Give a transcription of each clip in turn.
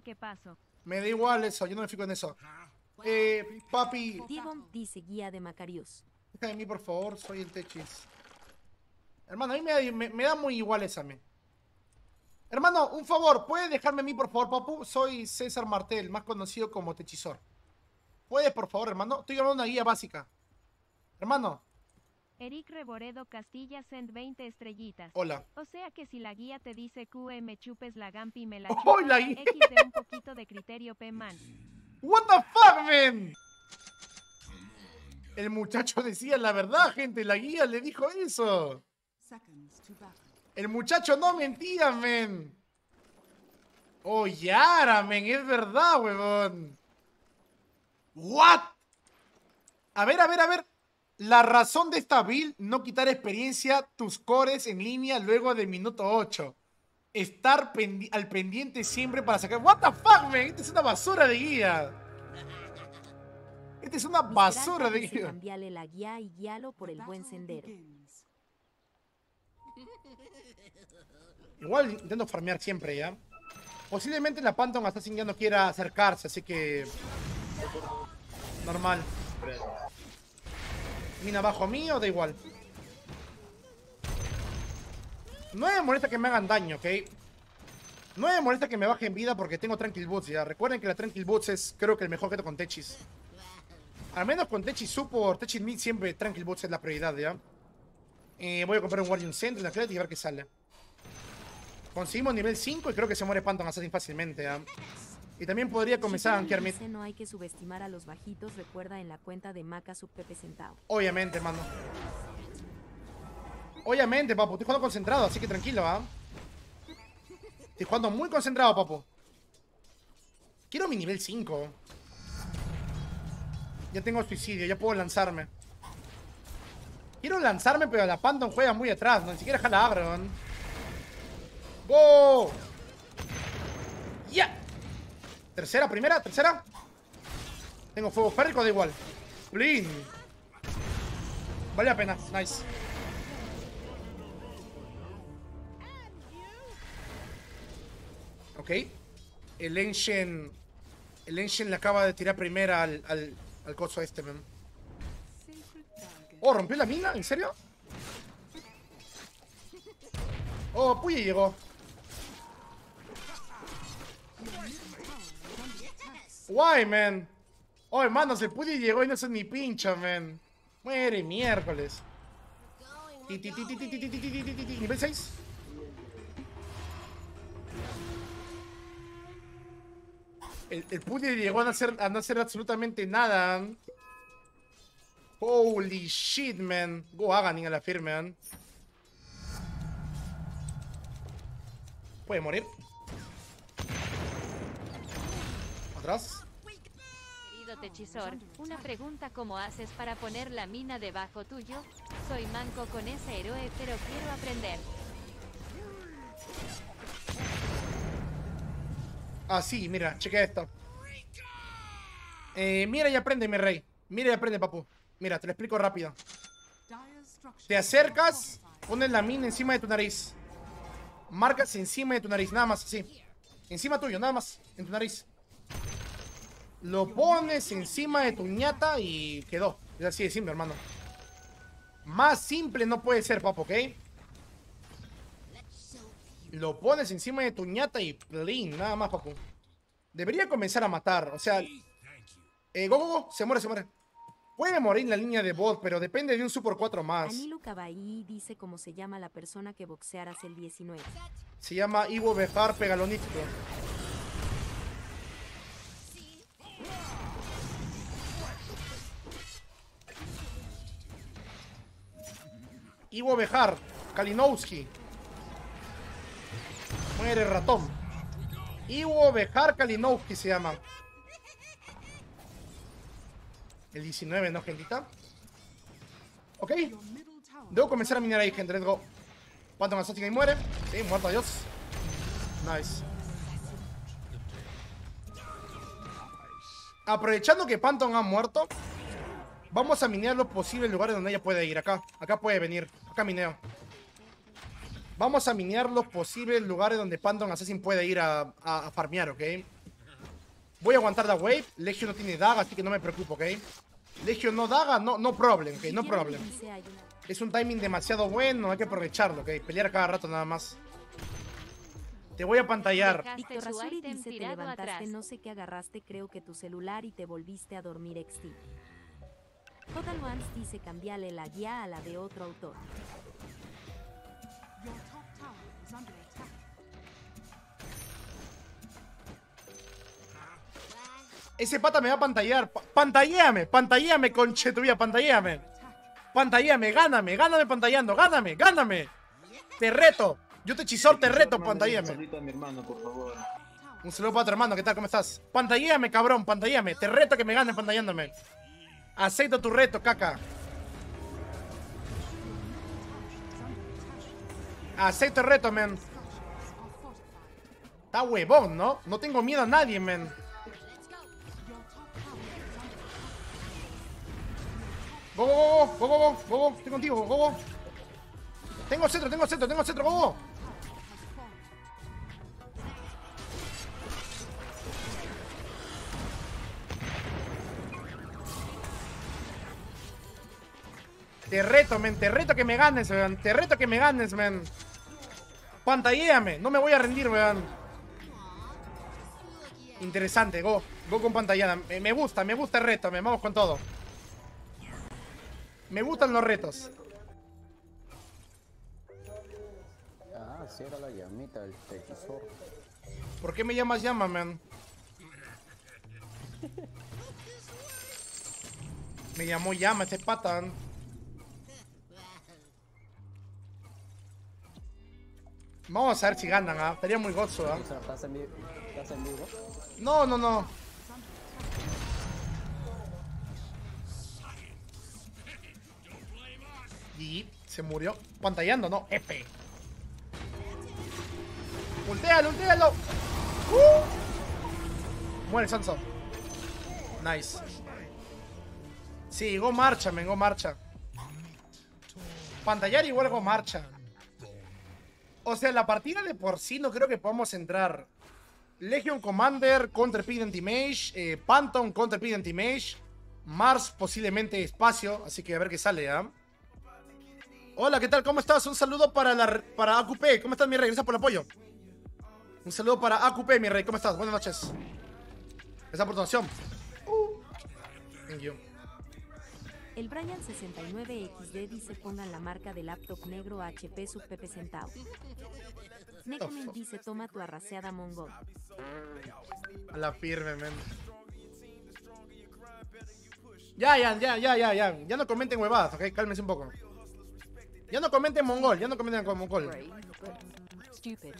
que paso. Me da igual eso, yo no me fijo en eso. Eh, papi, Divon dice guía de Macarius. deja de mí, por favor, soy el Techis. Hermano, a mí me da, me- me da muy igual esa a mí. Hermano, un favor, ¿puedes dejarme a mí, por favor, papu? Soy César Martel, más conocido como Techisor. ¿Puedes, por favor, hermano? Estoy grabando una guía básica. Hermano, Eric Reboredo Castilla send 20 estrellitas. hola. O sea que si la guía te dice QE me chupes la gampi me la ¡Oh, chupas. la guía! X de un poquito de criterio P man. What the fuck, man? El muchacho decía la verdad, gente. La guía le dijo eso. El muchacho no mentía, men. Oh, Yara, men. Es verdad, huevón. What? A ver, a ver, a ver. La razón de esta build, no quitar experiencia tus cores en línea luego del minuto 8. Estar pendi- al pendiente siempre para sacar... What the fuck, man. Esta es una basura de guía. Esta es una basura de guía. cambiale la guía y guíalo por el buen sendero. Igual intento farmear siempre, ¿ya? Posiblemente la Phantom Assassin ya no quiera acercarse, así que... Normal. Mina bajo mío, da igual. No me molesta que me hagan daño, ¿ok? No me molesta que me bajen vida porque tengo Tranquil Boots, ya. Recuerden que la Tranquil Boots es, creo que el mejor objeto con Techis. Al menos con Techis Support, Techis Mid siempre Tranquil Boots es la prioridad, ¿ya? Eh, voy a comprar un Guardian Center en la y ver qué sale. Conseguimos nivel 5 y creo que se muere Phantom Assassin fácilmente, ¿ah? Y también podría comenzar a dice no hay que subestimar a los bajitos, recuerda en la cuenta de Maca Pepe Centavo. Obviamente, hermano. Obviamente, papu. Estoy jugando concentrado, así que tranquilo, ¿ah? Estoy jugando muy concentrado, papu. Quiero mi nivel 5. Ya tengo suicidio, ya puedo lanzarme. Quiero lanzarme, pero la Phantom juega muy atrás, ¿no? Ni siquiera jala ¿no? ¡Go! ¡Ya! Tercera, primera, tercera. Tengo fuego férrico, da igual. Blin. Vale la pena, nice. Ok. El Ancient. El Ancient le acaba de tirar primera al, al, al coso este, man. Oh, ¿rompió la mina? ¿En serio? Oh, Puyi llegó. Why, man? Oh, hermano, se pude llegó y no se ni pincha, man. Muere miércoles. Nivel 6. El, el llegó a no, hacer, a no hacer absolutamente nada. Holy shit, man. Go Aganin a la firme, man. Puede morir. Atrás. Una pregunta ¿cómo haces para poner la mina debajo tuyo? Soy manco con ese héroe pero quiero aprender. Ah, sí, mira, chequea esto. Eh, mira y aprende, mi rey. Mira y aprende, papu. Mira, te lo explico rápido. Te acercas, pones la mina encima de tu nariz. Marcas encima de tu nariz, nada más, así. Encima tuyo, nada más, en tu nariz. Lo pones encima de tu ñata y quedó. Es así de simple, hermano. Más simple no puede ser, papu, ¿ok? Lo pones encima de tu ñata y plin, nada más, papu. Debería comenzar a matar, o sea... Eh, go, go, go, se muere, se muere. Puede morir en la línea de bot, pero depende de un Super 4 más. Anilu Cabaí dice cómo se llama la persona que boxearas el 19. Se llama Ivo Bejar Pegalonítico. Ivo Bejar, Kalinowski. Muere ratón. Ivo Bejar Kalinowski se llama. El 19, ¿no, gentita? Ok. Debo comenzar a minar ahí, gente. Let's go. Phantom Assassin ahí muere. Sí, muerto, adiós. Nice. Aprovechando que Phantom ha muerto, vamos a minear los posibles lugares donde ella puede ir. Acá, acá puede venir. Acá mineo. Vamos a minear los posibles lugares donde Phantom Assassin puede ir a, a- a farmear, ¿ok? Voy a aguantar la wave. Legio no tiene daga, así que no me preocupo, ¿ok? Legio no daga, no, no problem, ¿ok? No problem. Es un timing demasiado bueno, hay que aprovecharlo, ¿ok? Pelear cada rato nada más. Te voy a pantallar. Víctor ítem dice te levantaste, atrás. no sé qué agarraste, creo que tu celular y te volviste a dormir XT. Total Ones dice cambiale la guía a la de otro autor. Ese pata me va a pantallar. Pa- pantalléame, pantalléame, conche tu vida, pantalléame. Pantalléame, gáname, gáname pantallando, gáname, gáname. Te reto. Yo te hechizor, te reto, Un pantalléame. saludito a mi hermano, por favor. Un saludo para tu hermano, ¿qué tal? ¿Cómo estás? Pantalléame, cabrón, pantalléame. Te reto que me ganes pantallándome. Acepto tu reto, caca. Acepto el reto, men. Está huevón, ¿no? No tengo miedo a nadie, men. Go, go, go, go, go, go, go, go, estoy contigo, go, go. Tengo centro, tengo centro, tengo centro, go, go. Te reto, men, te reto que me ganes, weón. Te reto que me ganes, men. Pantalléame, no me voy a rendir, weón. Interesante, go. Go con pantallada. Me, me gusta, me gusta el reto, me vamos con todo. Me gustan los retos. Ah, sí era la llamita del hechizor. ¿Por qué me llamas llama, man? Me llamó llama este pata. Vamos a ver si ganan, ¿ah? Estaría muy gozo, ¿ah? O sea, ¿estás en, vi- ¿estás en vivo? No, no, no. Y se murió pantallando, ¿no? F. Ultéalo, ultéalo. ¡Uh! Muere Sanso. Nice. Sí, go marcha, men, go marcha. Pantallar igual go marcha. O sea, la partida de por sí no creo que podamos entrar. Legion Commander contra Pig Anti-Mage, eh, contra Pig Anti-Mage, Mars posiblemente espacio, así que a ver qué sale, ¿ah? Hola, ¿qué tal? ¿Cómo estás? Un saludo para la para AQP. ¿Cómo estás, mi rey? Gracias por el apoyo. Un saludo para AQP, mi rey. ¿Cómo estás? Buenas noches. Esa por tu donación. Uh. Thank you. El Brian69XD dice pongan la marca de laptop negro HP sub Pepe Centavo. Nekomen fuck? dice toma tu arraseada mongol. A la firme, men. Ya, ya, ya, ya, ya, ya. Ya no comenten huevadas, ok. Cálmense un poco. Ya no comenten mongol, ya no comenten con mongol. Stupid.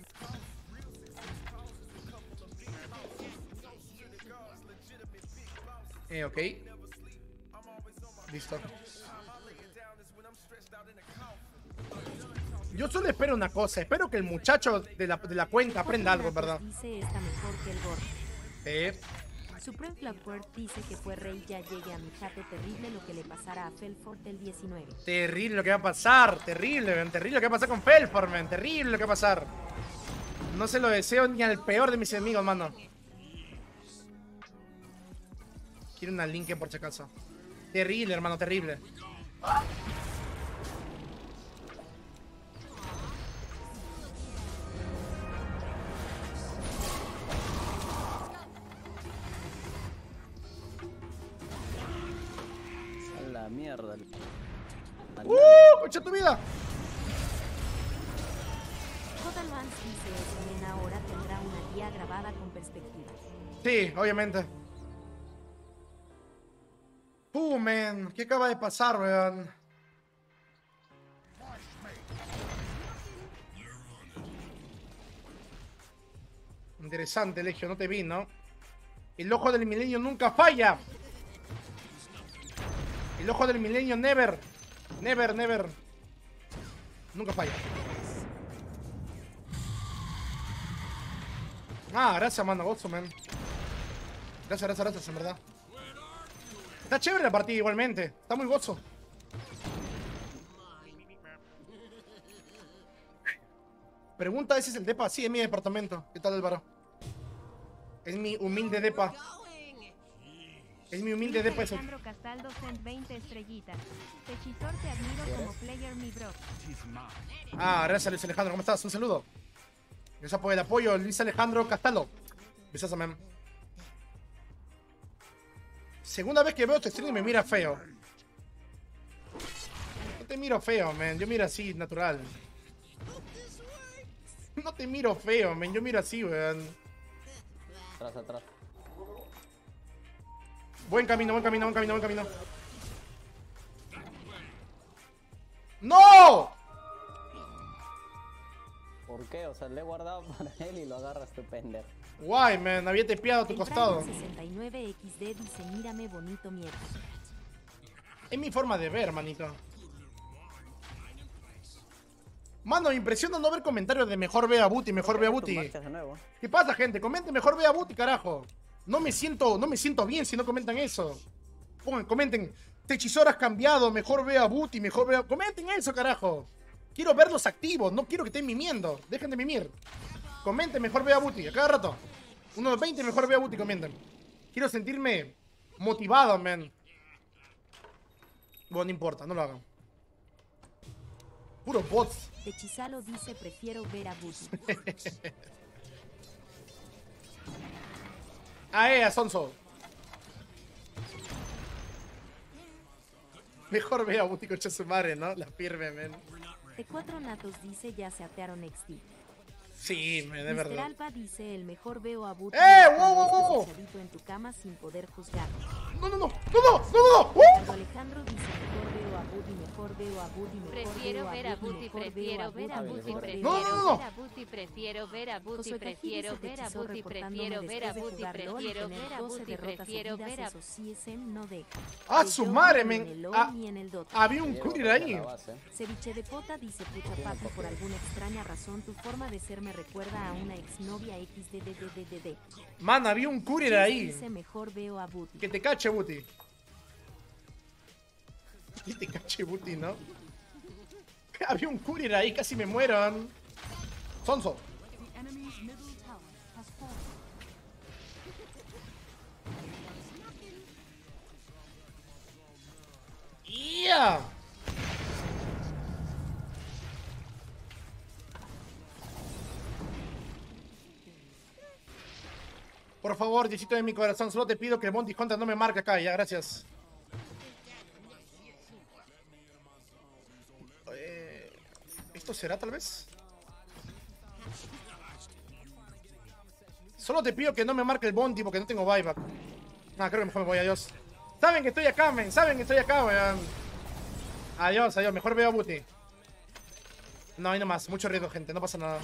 Eh, ok. Listo. Yo solo espero una cosa. Espero que el muchacho de la, de la cuenca aprenda algo, ¿verdad? Dice está mejor que el gordo. Eh, Supreme Flapware dice que fue rey ya llegue a mi jato terrible lo que le pasara a Felford el 19. terrible lo que va a pasar. Terrible, man, Terrible lo que va a pasar con Felford, man. Terrible lo que va a pasar. No se lo deseo ni al peor de mis enemigos, mano. Quiero una link por si acaso. Terrible, hermano, terrible. A la mierda. ¡Uh! ¡Concha tu vida! Ahora tendrá una guía grabada con perspectiva. Sí, obviamente. ¿Qué acaba de pasar, weón? Interesante, Legio, no te vi, ¿no? El ojo del milenio nunca falla. El ojo del milenio never. Never, never. Nunca falla. Ah, gracias, mano. Gozo, man. Gracias, gracias, gracias, en verdad. Está chévere la partida igualmente. Está muy gozo. Pregunta, ¿ese es el depa? Sí, es mi departamento. ¿Qué tal, Álvaro? Es mi humilde depa. Es mi humilde depa eso. Alejandro Castaldo send 20 estrellitas. Techizor te admiro como player mi bro. Ah, gracias Luis Alejandro, ¿cómo estás? Un saludo. Gracias por el apoyo, Luis Alejandro Castaldo. Besazo, man. Segunda vez que veo este stream y me mira feo. No te miro feo, man. Yo miro así, natural. No te miro feo, man. Yo miro así, weón. Atrás, atrás. Buen camino, buen camino, buen camino, buen camino. ¡No! ¿Por qué? O sea, le he guardado para él y lo agarras tu pendejo. Guay, man. Había tepeado a tu El costado. Brian 69 XD dice mírame bonito mierda. Es mi forma de ver, manito. Mano, me impresiona no ver comentarios de mejor ve a Buti, mejor ve a Tus Buti. ¿Qué pasa, gente? Comenten mejor ve a Buti, carajo. No me siento, no me siento bien si no comentan eso. Pongan, comenten. Techizor has cambiado, mejor ve a Buti, mejor ve a... Comenten eso, carajo. Quiero verlos activos, no quiero que estén mimiendo. Dejen de mimir. Comenten mejor ve a Buti, a cada rato. Unos 20 mejor ve a Buti, comenten. Quiero sentirme motivado, man. Bueno, no importa, no lo hagan. Puro bots. Techizalo dice prefiero ver a Booty. Ae, Asonso. Mejor ve a Buti coche su madre, ¿no? La firme, men. T4 Natos dice ya se atearon XD. Sí, men, de verdad. Alba dice el mejor veo a Booty. ¡Eh! ¡Wow, wow, wow! en tu cama sin poder juzgar. No, no, no, no, no, no, no. ¡Uh! Alejandro dice mejor veo a Booty, mejor veo a Booty, mejor Prefiero veo ver a Booty, Buti, prefiero ver a Buti, prefiero ver a Buti, prefiero ver a Buti, prefiero ver a Buti, prefiero ver a Buti, prefiero ver a 12 Buti, prefiero ver a deja. ¡Ah, su madre, men! Había un para ahí. Ceviche de pota dice pucha papi, por alguna extraña razón tu forma de ser me recuerda a una exnovia XDDDDD. Man, había un courier ahí. Mejor veo a Booty. Que te cache, Buti. Que te cache, Buti, ¿no? Había un courier ahí, casi me mueron. Sonso. ¡Yeah! Por favor, Diosito de mi corazón, solo te pido que el Monty Hunter no me marque acá, ya, gracias. Será tal vez? Solo te pido que no me marque el Bondi porque no tengo buyback. Ah, creo que mejor me voy, adiós. Saben que estoy acá, men, saben que estoy acá, weón. Adiós, adiós, mejor veo a Booty. No, hay nomás, mucho riesgo, gente, no pasa nada.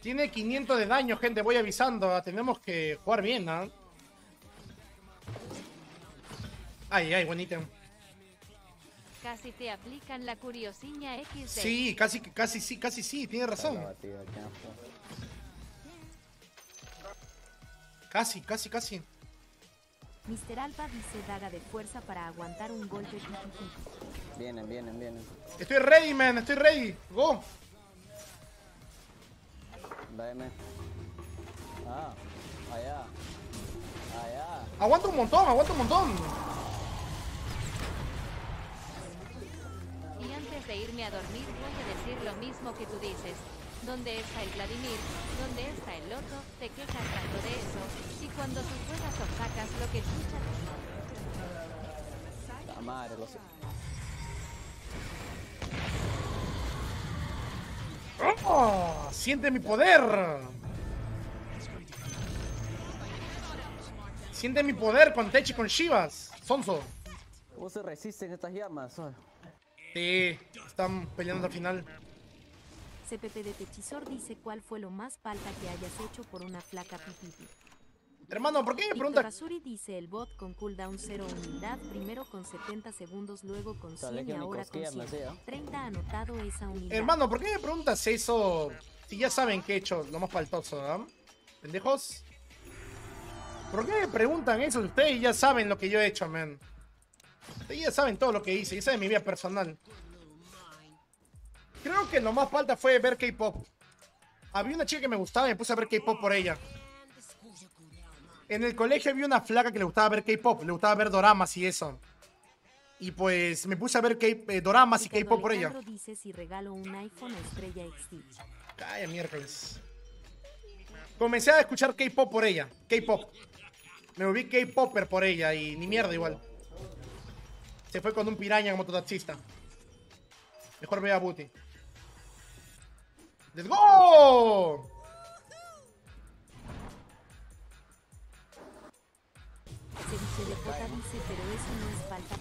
Tiene 500 de daño, gente, voy avisando. ah, Tenemos que jugar bien, ¿no? Ay, ay, buen ítem. Casi te aplican la curiosiña XD. Sí, casi, casi sí, casi sí, tiene razón. Casi, casi, casi. Mr. Alba dice daga de fuerza para aguantar un golpe. Vienen, vienen, vienen. Estoy ready, man, estoy ready. Go. Dame. Ah, allá. Allá. Aguanta un montón, aguanta un montón. De irme a dormir voy a decir lo mismo que tú dices. ¿Dónde está el Vladimir? ¿Dónde está el Loto? Te quejas tanto de eso. Y cuando tú juegas o sacas lo que chucha La madre, lo sé. Oh, siente mi poder. Siente mi poder con Tech y con Shivas. Sonso. ¿Cómo se resisten estas llamas? Sí, están peleando al final. CPP de Techizor dice cuál fue lo más palta que hayas hecho por una flaca pipipi. Hermano, ¿por qué me Víctor preguntas? Azuri dice el bot con cooldown 0 unidad, primero con 70 segundos, luego con sea, 100 y ahora con cosquillas me 100. hacía. 30 anotado esa unidad. Hermano, ¿por qué me preguntas eso? Si ya saben que he hecho lo más faltoso, ¿ah? ¿Pendejos? ¿Por qué me preguntan eso? Ustedes ya saben lo que yo he hecho, man. Ustedes ya saben todo lo que hice, ya saben mi vida personal. Creo que lo más falta fue ver K-pop. Había una chica que me gustaba y me puse a ver K-pop por ella. En el colegio había una flaca que le gustaba ver K-pop, le gustaba ver doramas y eso. Y pues me puse a ver K eh, doramas y K-pop por ella. Dice si regalo un iPhone a Estrella XD. Calla miércoles. Comencé a escuchar K-pop por ella. K-pop. Me volví K-popper por ella y ni mierda igual. Se fue con un piraña mototaxista. Mejor ve a Booty. ¡Let's go! Ceviche de Jota dice, pero eso no es falta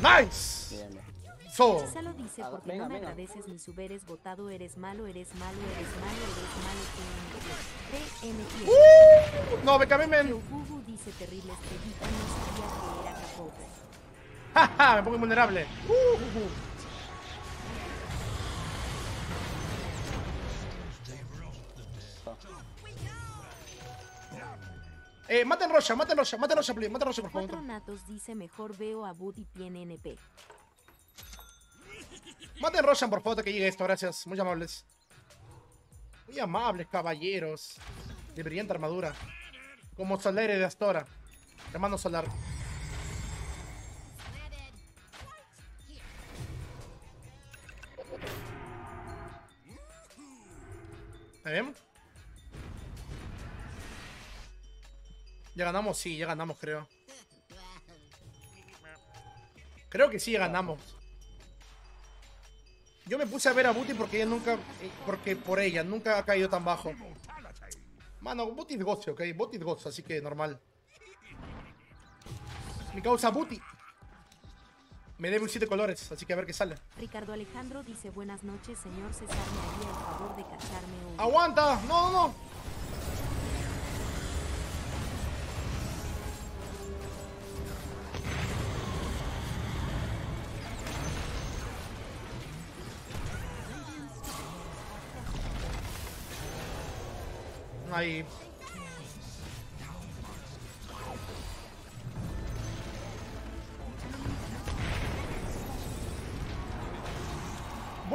para ¡Nice! Bien. So. Salo dice, Ah, porque venga, no me venga. agradeces ni su eres votado, eres malo, eres malo, eres malo, eres malo, TN. Uh, no, became men. Gugu dice, terrible estrellita, no sabía que era K-pop. Jaja, me pongo invulnerable. Uh, Eh, maten Rocha, maten Rocha, maten Rocha, please, maten Rocha, por favor. Cuatro natos dice, mejor veo a Booty Pien NP. Maten Roshan, por favor, que llegue esto, gracias. Muy amables. Muy amables, caballeros. De brillante armadura. Como Solere de Astora. Hermano Solar. ¿Está bien? ¿Ya ganamos? Sí, ya ganamos, creo. Creo que sí, ya ganamos. Yo me puse a ver a Booty porque ella nunca. eh, Porque por ella, nunca ha caído tan bajo. Mano, Booty es gozo, ok. Booty es gozo, así que normal. Mi causa Booty. Me debe un 7 colores, así que a ver qué sale. Ricardo Alejandro dice, buenas noches, señor César, me haría el favor de cacharme hoy. ¡Aguanta! ¡No, no, no! Ahí.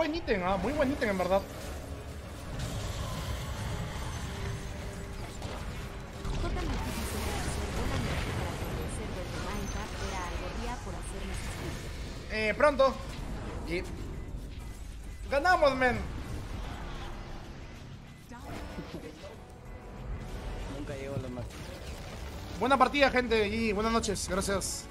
Buen ítem, ah, muy buen ítem en verdad. Eh, pronto. Y... Ganamos, men. Nunca llegó a lo más. Buena partida, gente. Y buenas noches. Gracias.